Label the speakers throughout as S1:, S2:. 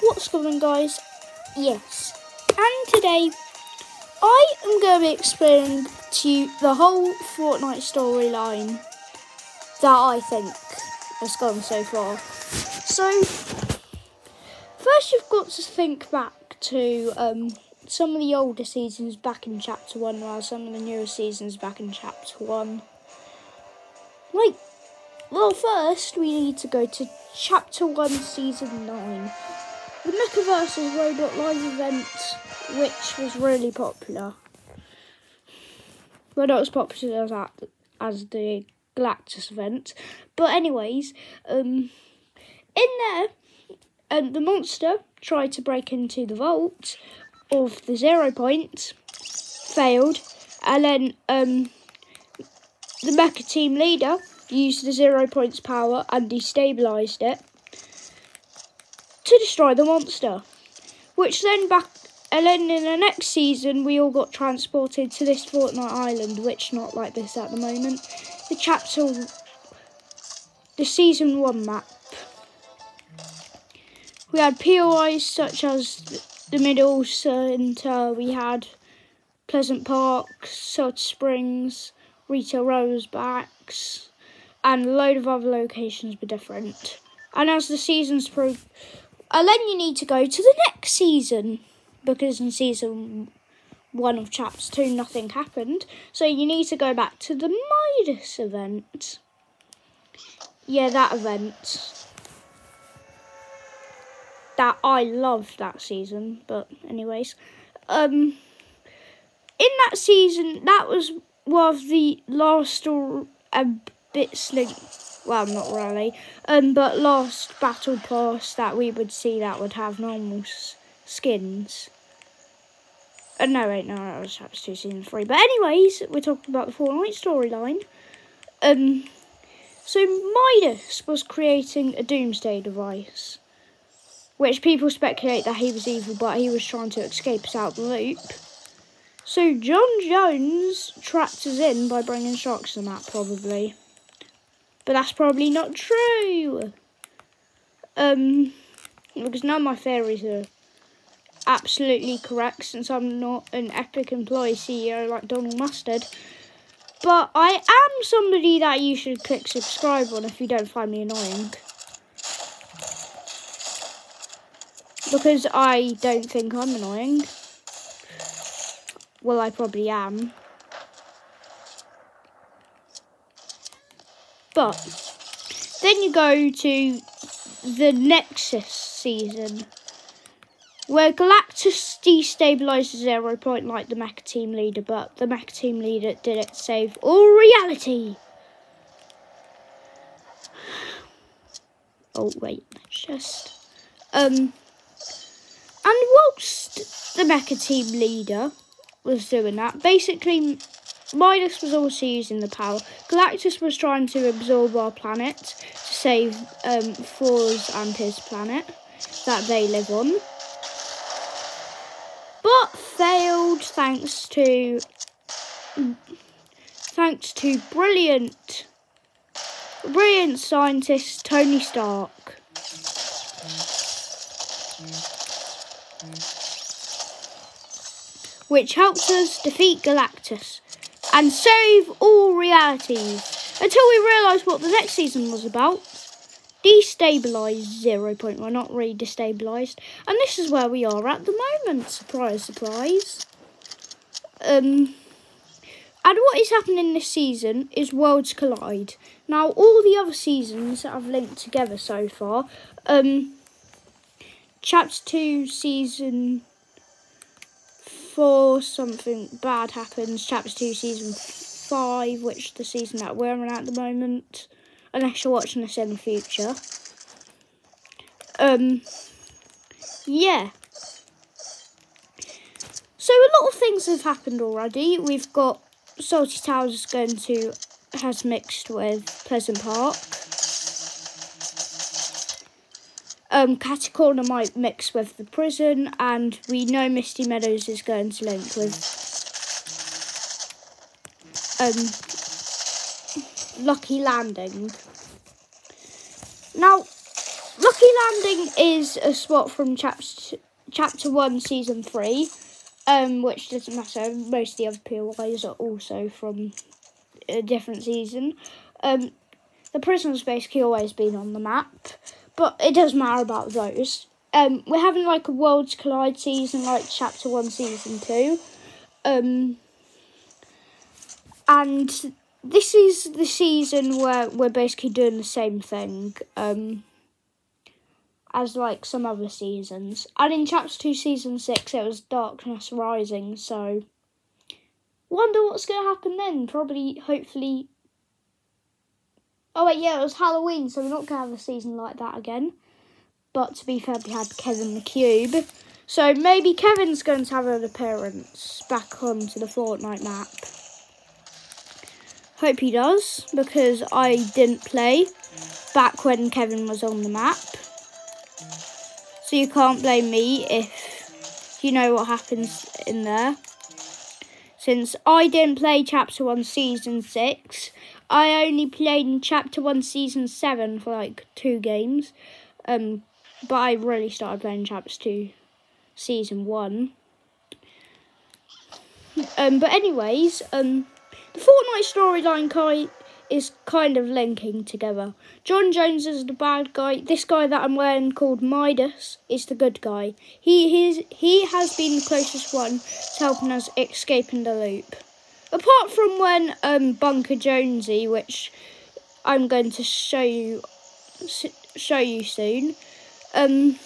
S1: What's going on, guys? Yes, and today I am going to be explaining to you the whole Fortnite storyline that I think has gone so far. So, first, you've got to think back to um, some of the older seasons back in Chapter 1, while some of the newer seasons back in Chapter 1. Like, well, first, we need to go to Chapter 1, Season 9. The Mecha vs. Robot live event, which was really popular. Well, not as popular as that as the Galactus event. But anyways, um, in there, um, the monster tried to break into the vault of the zero point, failed, and then um, the mecha team leader used the zero points power and destabilized it to destroy the monster. Which then back and then in the next season we all got transported to this Fortnite island, which not like this at the moment. The chapter the season one map. We had POIs such as the Middle Centre, we had Pleasant Park, Salt Springs, Retail Rosebacks, and a load of other locations were different. And as the seasons pro and then you need to go to the next season because in season one of chapter two nothing happened. So you need to go back to the Midas event. Yeah, that event. That I loved that season, but anyways. Um in that season that was one of the last or a bit slink well, not really, um, but last battle pass that we would see that would have normal skins. Uh, no, wait, no, that was chapter 2, season 3. But anyways, we're talking about the Fortnite storyline. Um, so Midas was creating a doomsday device, which people speculate that he was evil, but he was trying to escape us out the loop. So John Jones trapped us in by bringing sharks to the map, probably. But that's probably not true. Um, because none of my theories are absolutely correct since I'm not an epic employee CEO like Donald Mustard. But I am somebody that you should click subscribe on if you don't find me annoying. Because I don't think I'm annoying. Well, I probably am. But then you go to the Nexus season, where Galactus destabilizes Zero Point like the Mecha Team leader, but the Mecha Team leader did it save all reality. Oh wait, just um, and whilst the Mecha Team leader was doing that, basically Midas was also using the power. Galactus was trying to absorb our planet to save um, Fours and his planet that they live on. But failed thanks to thanks to brilliant brilliant scientist Tony Stark. Which helped us defeat Galactus and save all realities until we realise what the next season was about. Destabilise 0 0.1, not really destabilised. And this is where we are at the moment. Surprise, surprise. Um, and what is happening this season is Worlds Collide. Now, all the other seasons that I've linked together so far, um, Chapter 2, Season four, something bad happens. Chapter two, season five, which is the season that we're in at the moment, unless you're watching this in the future. Um, yeah. So a lot of things have happened already. We've got Salty Towers going to has mixed with Pleasant Park. Um, Catty Corner might mix with the prison, and we know Misty Meadows is going to link with um, Lucky Landing. Now, Lucky Landing is a spot from chapter chapter one, season three, um, which doesn't matter. Most of the other POIs are also from a different season. Um, the prison's basically always been on the map, but it doesn't matter about those. Um, we're having like a Worlds Collide season, like chapter one, season two. Um, and this is the season where we're basically doing the same thing um, as like some other seasons. And in chapter 2, season 6, it was Darkness Rising, so wonder what's going to happen then. Probably, hopefully. Oh, wait, yeah, it was Halloween, so we're not to have a season like that again. But to be fair, we had Kevin the Cube. So maybe Kevin's going to have an appearance back onto the Fortnite map. Hope he does, because I didn't play back when Kevin was on the map. So you can't blame me if you know what happens in there. Since I didn't play Chapter 1 Season 6, I only played in Chapter 1 Season 7 for like two games. Um, but I really started playing Chapter 2 Season 1. Um, but anyways, um, the Fortnite storyline kind is kind of linking together. John Jones is the bad guy. This guy that I'm wearing called Midas is the good guy. He is he has been the closest one to helping us escaping the loop. Apart from when um, Bunker Jonesy, which I'm going to show you show you soon. Um,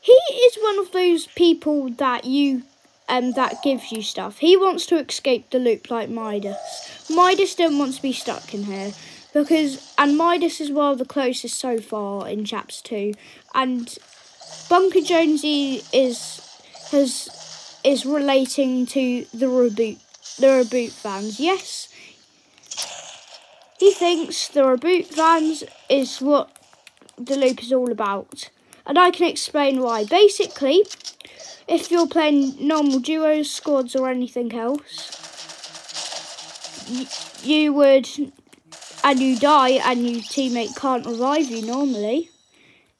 S1: he is one of those people that you um, that gives you stuff. He wants to escape the loop like Midas. Midas don't want to be stuck in here because, and Midas is one of the closest so far in chapter two, and Bunker Jonesy is has is relating to the reboot the reboot vans. Yes, he thinks the reboot vans is what the loop is all about, and I can explain why. Basically if you're playing normal duos, squads, or anything else, you would, and you die, and your teammate can't revive you normally,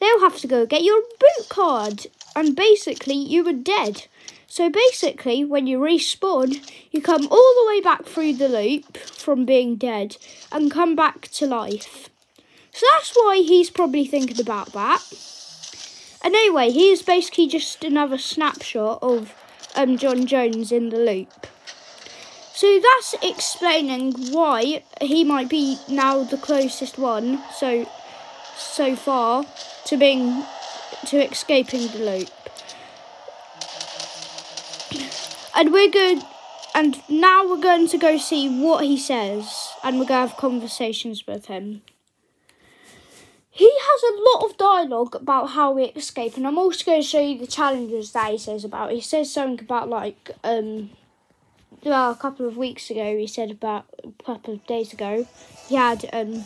S1: they'll have to go get your boot card, and basically you were dead. So basically, when you respawn, you come all the way back through the loop from being dead and come back to life. So that's why he's probably thinking about that. And anyway, he is basically just another snapshot of um, Jon Jones in the loop. So that's explaining why he might be now the closest one so so far to being to escaping the loop. And we're good and now we're going to go see what he says and we're going to have conversations with him. He has a lot of dialogue about how we escape, and I'm also going to show you the challenges that he says about. He says something about like um, well, a couple of weeks ago. He said about a couple of days ago. He had um.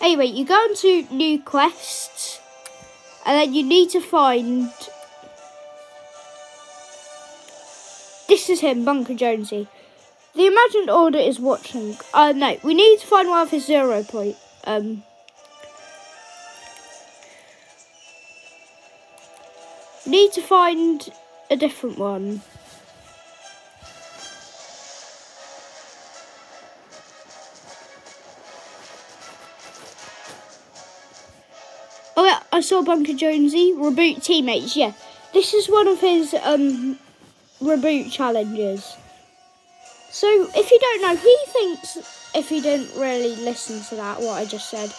S1: Anyway, you go into new quests, and then you need to find. Is him, Bunker Jonesy. The imagined order is watching. Uh, no, we need to find one of his zero point um Need to find a different one. Oh yeah, I saw Bunker Jonesy. Reboot teammates, yeah. This is one of his um reboot challenges. So if you don't know, he thinks if you didn't really listen to that what I just said,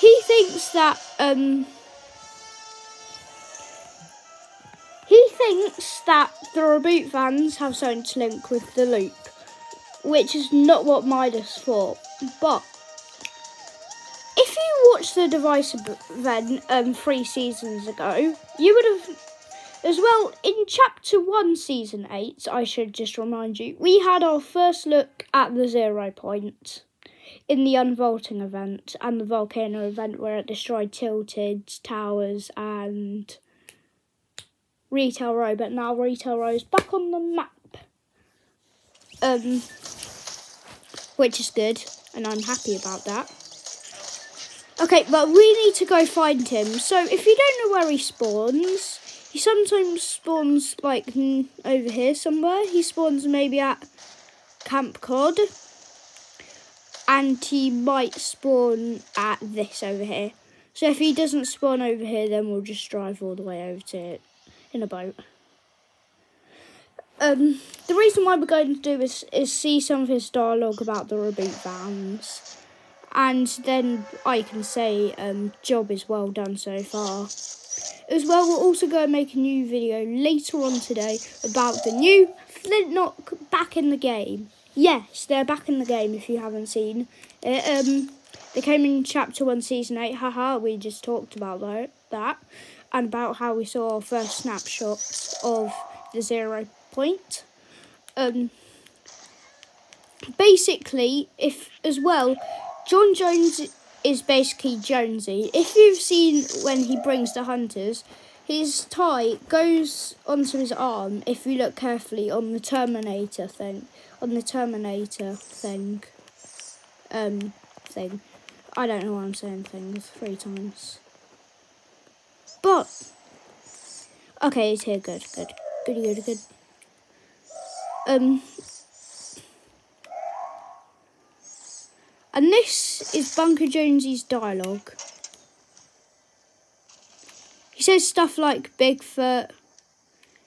S1: he thinks that um He thinks that the reboot vans have something to link with the loop, which is not what Midas thought. But if you watched the device event um, three seasons ago, you would have as well, in chapter 1, season 8, I should just remind you, we had our first look at the zero point in the unvaulting event and the volcano event where it destroyed tilted towers and Retail Row, but now Retail Row is back on the map. Um, which is good, and I'm happy about that. Okay, but we need to go find him. So if you don't know where he spawns, he sometimes spawns like over here somewhere. He spawns maybe at Camp Cod. And he might spawn at this over here. So if he doesn't spawn over here, then we'll just drive all the way over to it in a boat. Um, the reason why we're going to do is, is see some of his dialogue about the reboot vans. And then I can say, um, job is well done so far. As well, we'll also go and make a new video later on today about the new Flintknock back in the game. Yes, they're back in the game if you haven't seen it. Um, they came in Chapter 1, Season 8. Haha, we just talked about that. And about how we saw our first snapshots of the zero point. Um, basically, if as well, John Jones is basically Jonesy. If you've seen when he brings the hunters, his tie goes onto his arm if you look carefully on the Terminator thing. On the Terminator thing. Um, thing. I don't know why I'm saying things three times. But, okay, it's here, good, good, good, good, good. Um, and this is Bunker Jonesy's dialogue. He says stuff like Bigfoot.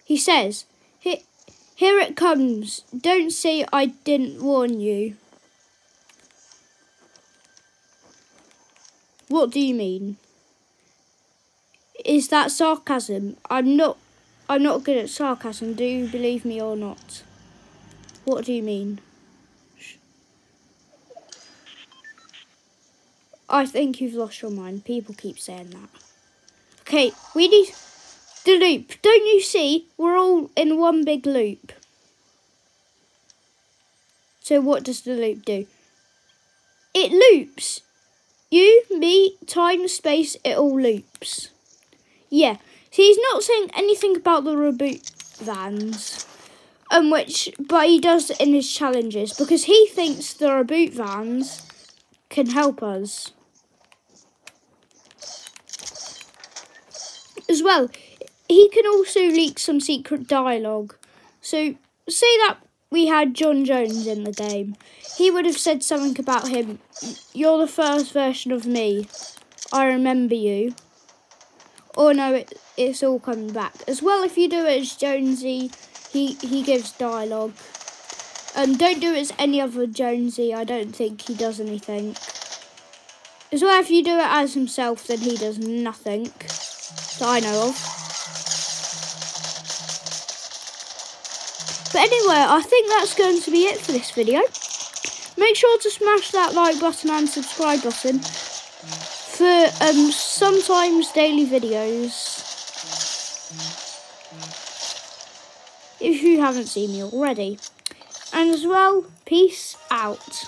S1: He says, Here it comes. Don't say I didn't warn you. What do you mean? Is that sarcasm? I'm not I'm not good at sarcasm. Do you believe me or not? What do you mean? I think you've lost your mind. People keep saying that. Okay, we need the loop. Don't you see? We're all in one big loop. So what does the loop do? It loops. You, me, time, space, it all loops. Yeah. See, he's not saying anything about the reboot vans um, which but he does in his challenges because he thinks the reboot vans can help us. As well, he can also leak some secret dialogue. So, say that we had John Jones in the game. He would have said something about him. You're the first version of me. I remember you. Or no, it, it's all coming back. As well, if you do it as Jonesy, he he gives dialogue. Um, don't do it as any other Jonesy. I don't think he does anything. As well, if you do it as himself, then he does nothing that I know of. But anyway, I think that's going to be it for this video. Make sure to smash that like button and subscribe button for um, sometimes daily videos. if you haven't seen me already. And as well, peace out.